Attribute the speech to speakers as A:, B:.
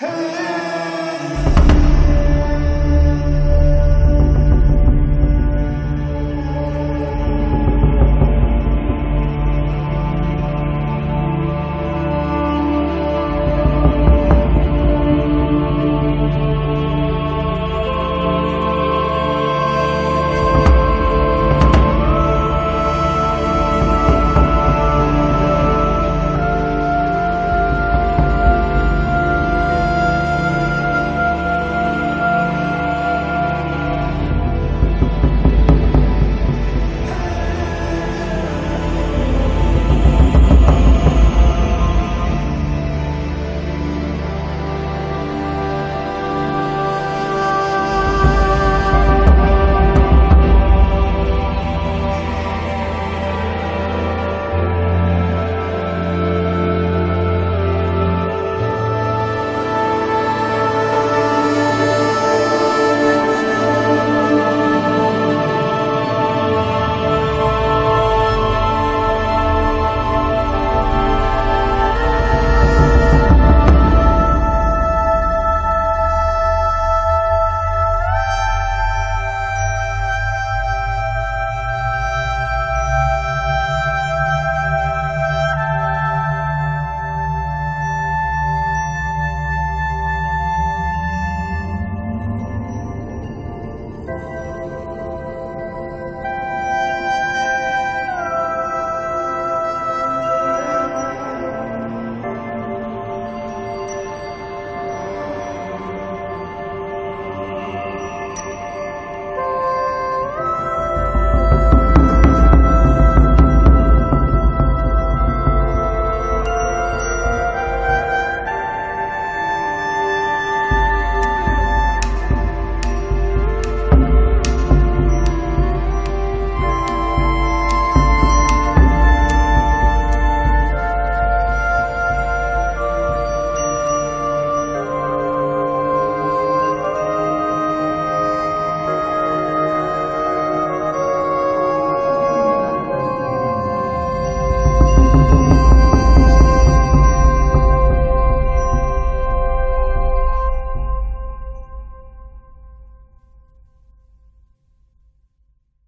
A: Hey!